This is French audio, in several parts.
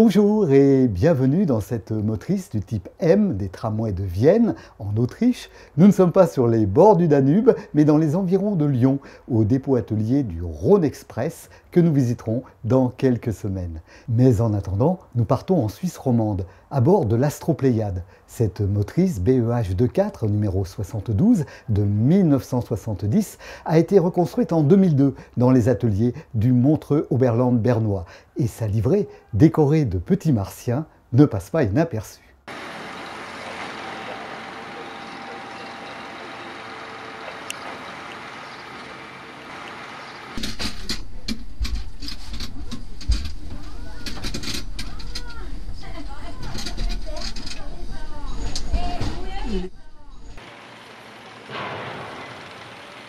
Bonjour et bienvenue dans cette motrice du type M des tramways de Vienne, en Autriche. Nous ne sommes pas sur les bords du Danube, mais dans les environs de Lyon, au dépôt atelier du Rhône Express, que nous visiterons dans quelques semaines. Mais en attendant, nous partons en Suisse romande, à bord de l'Astropléiade. Cette motrice BEH 24 numéro 72 de 1970 a été reconstruite en 2002 dans les ateliers du Montreux-Oberland bernois et sa livrée, décorée de petits martiens, ne passe pas inaperçue.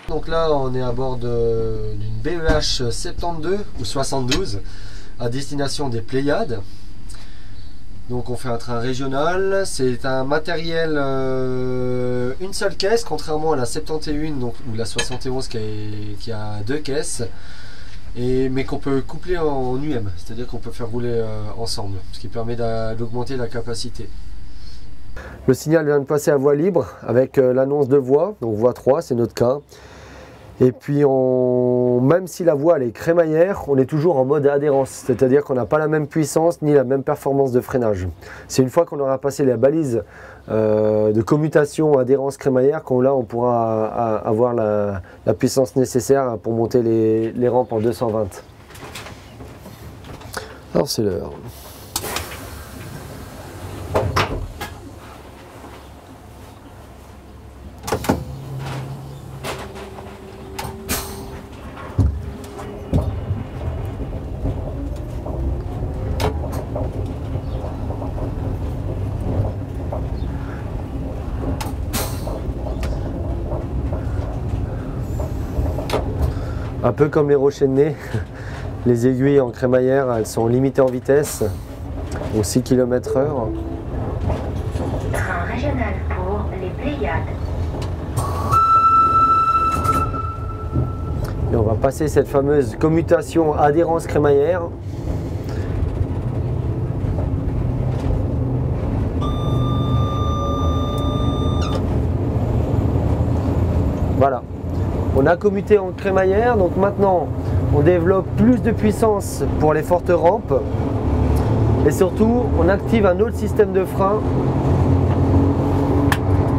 Donc là, on est à bord d'une BEH 72 ou 72 à destination des Pléiades. Donc on fait un train régional, c'est un matériel, euh, une seule caisse, contrairement à la 71 donc, ou la 71 qui, a deux caisses, mais qu'on peut coupler en, UM, c'est-à-dire qu'on peut faire rouler euh, ensemble, ce qui permet d'augmenter la capacité. Le signal vient de passer à voie libre avec euh, l'annonce de voie, donc voie 3, c'est notre cas. Et puis, même si la voie est crémaillère, on est toujours en mode adhérence, c'est-à-dire qu'on n'a pas la même puissance ni la même performance de freinage. C'est une fois qu'on aura passé la balise euh, de commutation adhérence crémaillère qu'on là on pourra avoir la, puissance nécessaire pour monter les, les rampes en 220. Alors c'est l'heure. Un peu comme les rochers de nez, les aiguilles en crémaillère, elles sont limitées en vitesse, au 6 km h Train régional pour les Pléiades. Et on va passer cette fameuse commutation adhérence crémaillère. Voilà. On a commuté en crémaillère, donc maintenant on développe plus de puissance pour les fortes rampes. Et surtout, on active un autre système de frein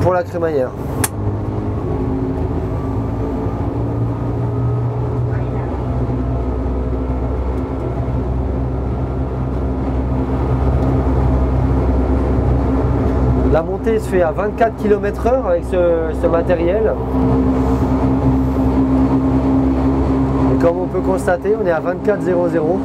pour la crémaillère. La montée se fait à 24 km h avec ce, ce matériel. Comme on peut constater, on est à 24,00.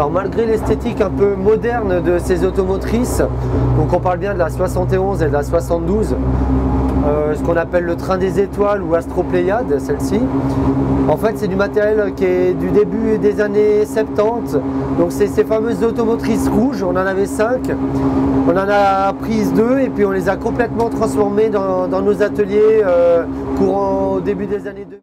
Alors malgré l'esthétique un peu moderne de ces automotrices, donc on parle bien de la 71 et de la 72, euh, ce qu'on appelle le train des étoiles ou Astropléiade, celle-ci. En fait, c'est du matériel qui est du début des années 70. Donc, c'est ces fameuses automotrices rouges. On en avait 5. On en a pris deux et puis on les a complètement transformées dans, nos ateliers euh, courant au début des années 2000.